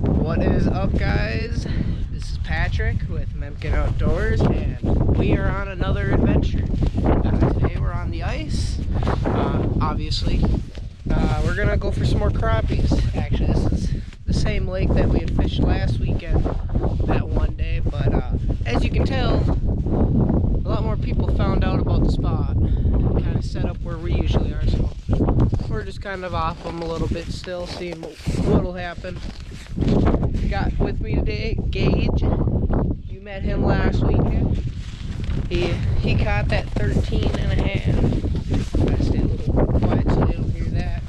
What is up, guys? This is Patrick with Meemken Outdoors, and we are on another adventure. Uh, today we're on the ice, uh, obviously. Uh, we're gonna go for some more crappies. Actually, this is the same lake that we had fished last weekend, that one day. But uh, as you can tell, a lot more people found out about the spot. Kind of set up where we usually are, so we're just kind of off them a little bit still, seeing what will happen. Got with me today Gage. You met him last weekend. He he caught that 13 and a half. I stay a little quiet so they don't hear that.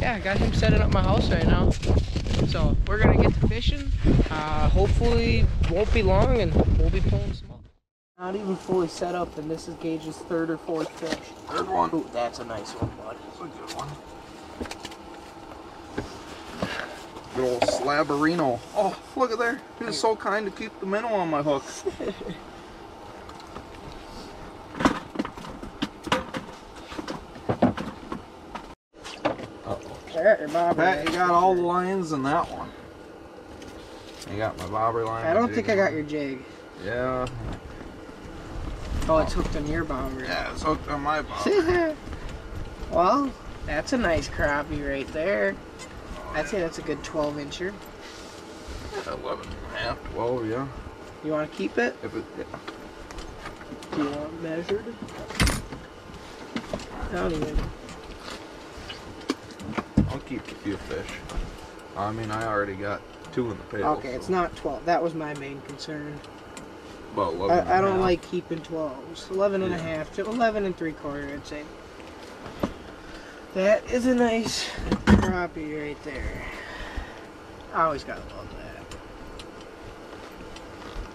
Yeah, I got him setting up my house right now. So we're gonna get to fishing. Uh, hopefully won't be long and we'll be pulling some up. Not even fully set up and this is Gage's third or fourth fish. Third one. Ooh, that's a nice one, bud. That's a good one. Good old slabberino. Oh, look at there. He was so kind to keep the minnow on my hook. Bob. Pat, you got all the lines in that one. You got my bobber line. I don't think I got your jig. Yeah. Oh, it's hooked on your bobber. Yeah, it's hooked on my bobber. well, that's a nice crappie right there. I'd say that's a good 12 incher. 11 and a half, 12, yeah. You want to keep it? If it, yeah. Do you want measured? I don't even. I'll keep a few fish. I mean, I already got two in the pail. Okay, it's not 12. That was my main concern. About 11 and I, I don't like keeping 12s. 11 and a half to 11 and 3 quarter, I'd say. That is a nice crappie right there. I always gotta love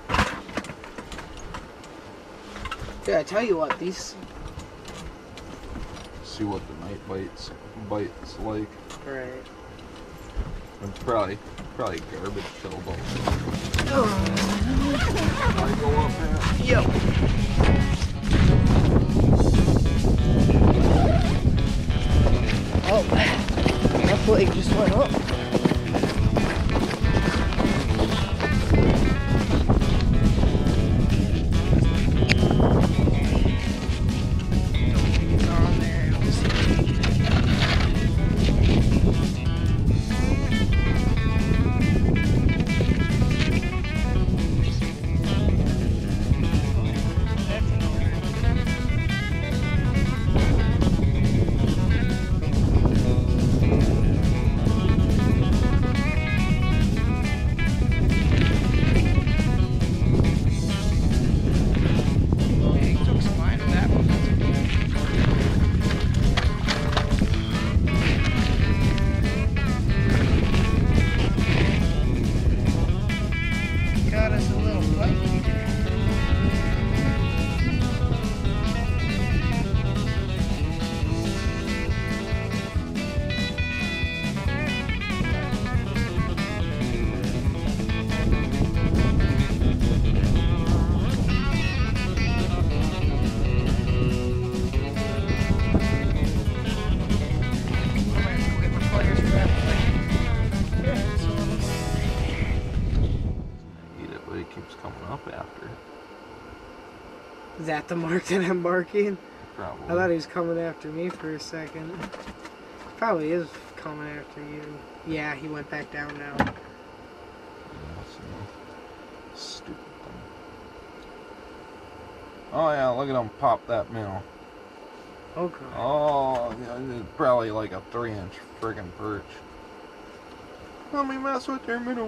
that. Dude, I tell you what, these. See what the night bites bites like. Right. It's probably probably garbage filled up. Oh, I go up there. yep. It, keeps coming up after. Is that the mark that I'm marking? Probably. I thought he was coming after me for a second. Probably is coming after you. Yeah, he went back down now. Yeah, Stupid thing. Oh yeah, look at him pop that minnow. Okay. Oh, yeah, probably like a three inch friggin' perch. Let me mess with your minnow.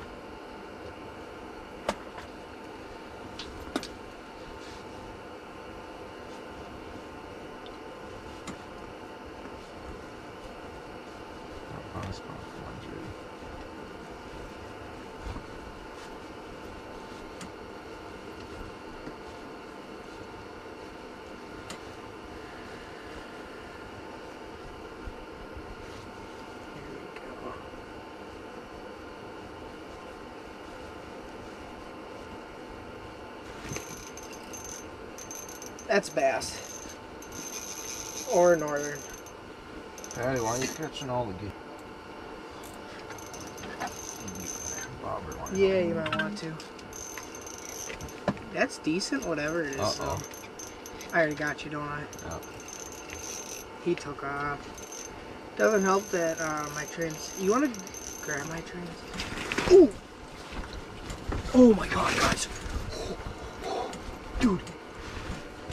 That's bass. Or northern. Patty, why are you catching all the geese? Yeah, you might want to. That's decent, whatever it is. Uh-oh. though. I already got you, don't I? Yeah. He took off. Doesn't help that uh, my trans. You want to grab my trans? Ooh! Oh my god, guys! Dude,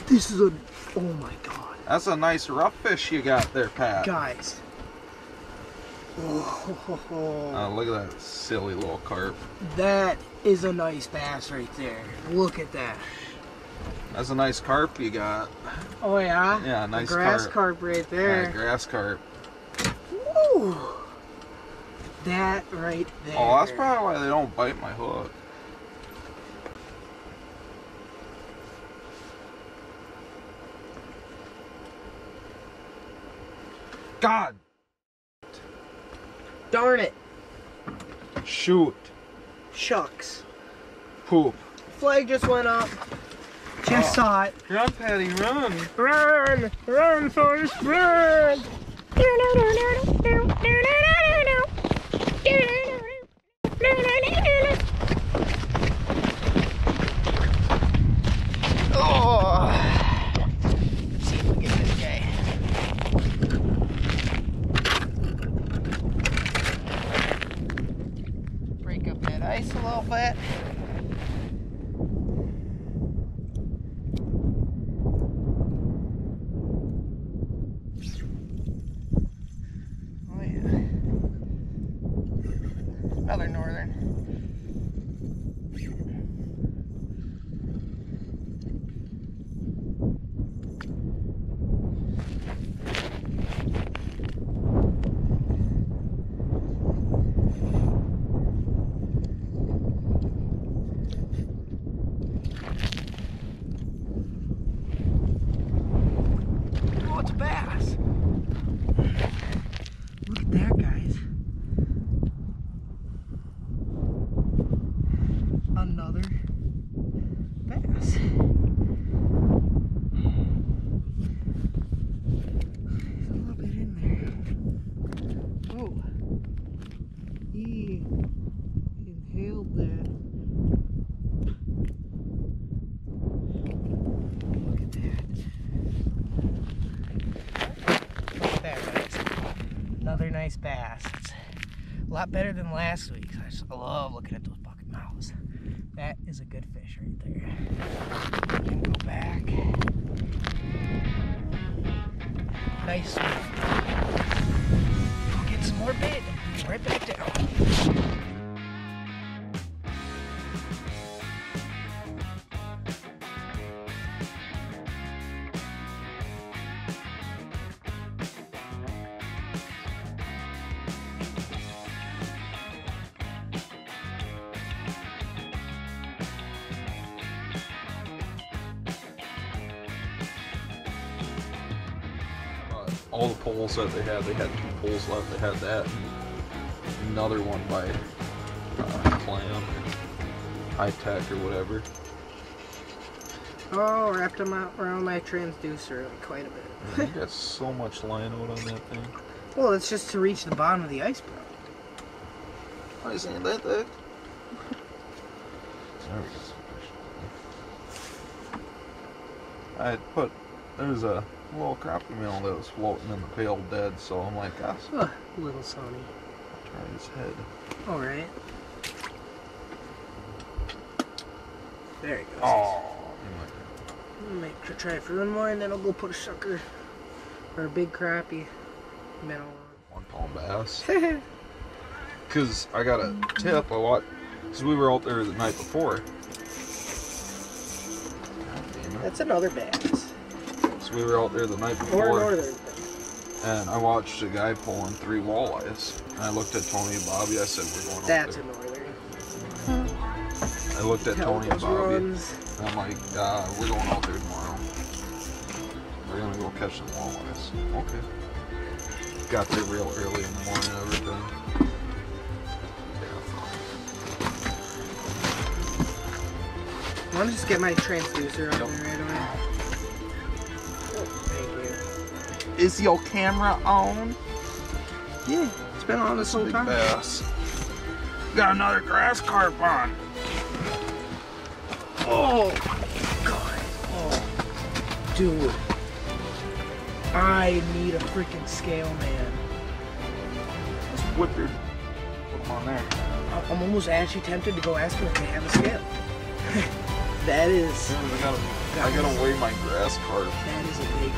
this is a. Oh my god, That's a nice rough fish you got there, Pat. guys. Oh, Uh, look at that silly little carp. that is a nice bass right there. Look at that. That's a nice carp you got. Oh yeah. Yeah, A nice grass carp. carp right Yeah, there. grass carp. Woo! That right there. Oh, that's probably why they don't bite my hook. God, Darn it! shoot, Shucks. poop. Flag just went up. Just Oh. saw it. Run, Patty, run. Run! Run, Forrest, run! Oh! Let's see if we get this guy. Break up that ice a little bit. Oh yeah. Another northern. Oh, it's a bass. Look at that, guys. Another bass. There's a little bit in there. Oh. He inhaled that. Look at that. Look at that, guys. Another nice bass. It's a lot better than last week. I just love looking at those bucket mouths. That is a good fish right there. Go back. Nice. Go get some more bait. Right back. All the poles that they had, they had two poles left. They had that and another one by uh, Clam, High Tech or whatever. Oh, wrapped them out around my transducer like quite a bit. Man, you got so much line out on that thing. Well, it's just to reach the bottom of the ice, bro. I saying that that. There we go. I put there's a little crappie meal that was floating in the pail dead, so I'm like, ah, gosh, Ugh, little Sony. try his head. All right. There he goes. Oh, make, try it for one more, and then I'll go put a sucker or a big crappie minnow palm bass. Cause I got a tip. I watched. Cause we were out there the night before. God damn it. That's another bass. We were out there the night Or before. And I watched a guy pulling three walleyes. And I looked at Tony and Bobby. I said, "We're going That's out a there." northern. I looked at Tony and Bobby, and I'm like, uh, "We're going out there tomorrow. We're gonna go catch some walleyes." Okay. Got there real early in the morning. and Everything. I want to just get my transducer on Yep. there right away. Is your camera on? Yeah, it's been on this whole Big time. bass. Got another grass carp on. Oh, God. Oh, dude. I need a freaking scale, man. Just whip your. Put 'em on there. I'm almost actually tempted to go ask them if they have a scale. that is, I gotta, I gotta weigh my grass carp. that is a big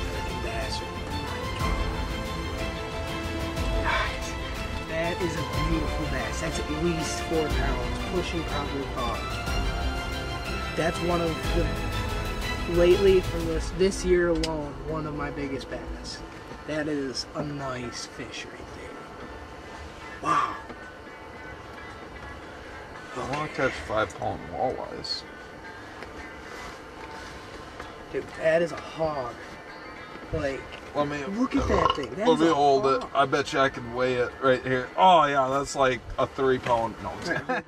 That's at least four pounds, pushing probably five. That's one of the lately from this this year alone, one of my biggest bass. That is a nice fish right there. Wow. I want to catch five pound walleyes. Dude, that is a hog. Like, Let me look at that thing. That Let me hold it. I bet you I can weigh it right here. Oh yeah, that's like a three pound. No. yeah,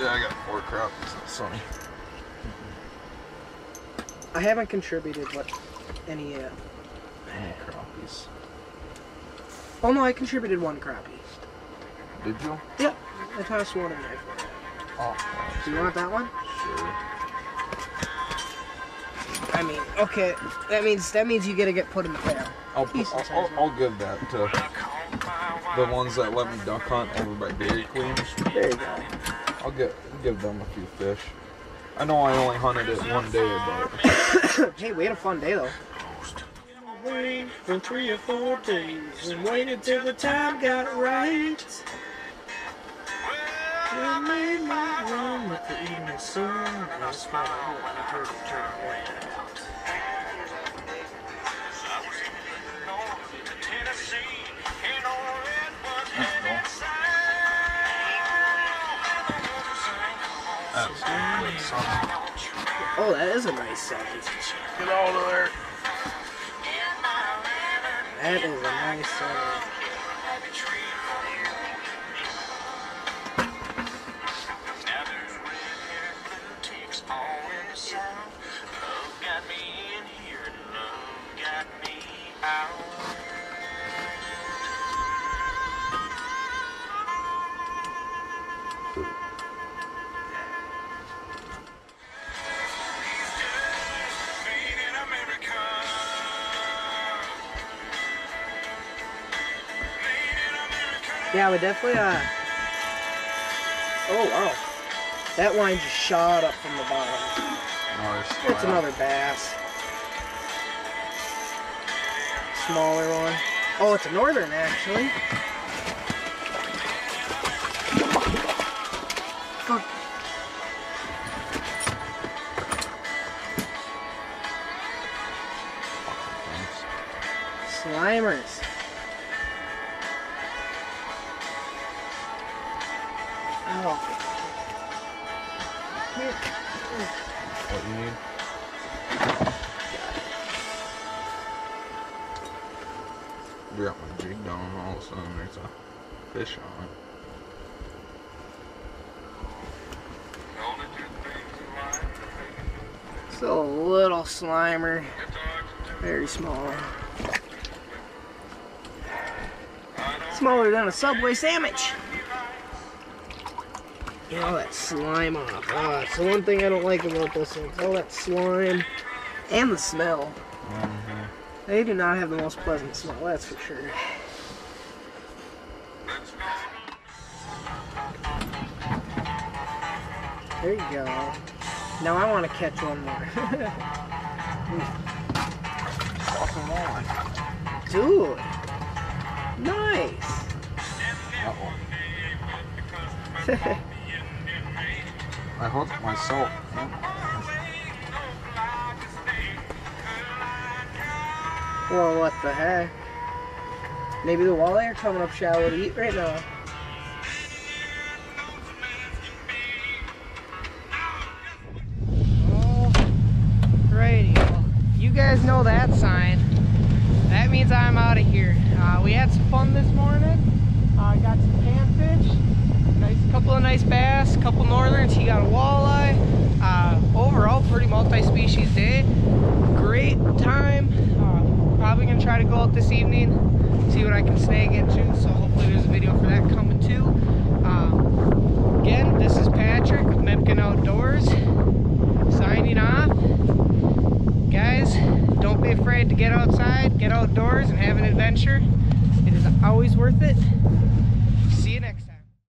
I got four crappies. Sonny. I haven't contributed what any. Uh, Any crappies? oh no, I contributed one crappie. Did you? Yep, I tossed one in there. for you. Oh, Do you want that one? sure. I mean, okay, that means that means you gotta get put in the pail. I'll, I'll, I'll, I'll give that to the ones that let me duck hunt over by Dairy Queen. There you go. I'll get give them a few fish. I know I only hunted it one day, but hey, we had a fun day though. Wait for three or four days and waited till the time got right. We made my run with the evening sun. I spent a whole lot of turn away. Oh, that is a nice size. Get out of there. That is a nice size. Yeah, we definitely, uh... Oh, wow. That line just shot up from the bottom. Nice. It's another bass. Smaller one. Oh, it's a northern, actually. Fuck. Slimers. Drop my jig down and all of a sudden there's a fish on it. Still a little slimer. Very small. Smaller than a Subway sandwich. Get all that slime off. Ah, it's the one thing I don't like about this one. All that slime and the smell. Mm-hmm. They do not have the most pleasant smell, that's for sure. There you go. Now I want to catch one more. Fucking on. Dude. Nice. Uh-oh. I hooked myself. well, what the heck? Maybe the walleye are coming up shallow to eat right now. Alrighty, well, you guys know that sign. That means I'm out of here. Uh, we had some fun this morning. Uh, got some panfish, nice couple of nice bass, couple northerns. He got a walleye. Uh, overall, pretty multi-species day. Great time. Probably gonna try to go out this evening, see what I can snag into. So hopefully there's a video for that coming too. Um, again, this is Patrick with Meemken Outdoors signing off. Guys, don't be afraid to get outside, get outdoors, and have an adventure. It is always worth it.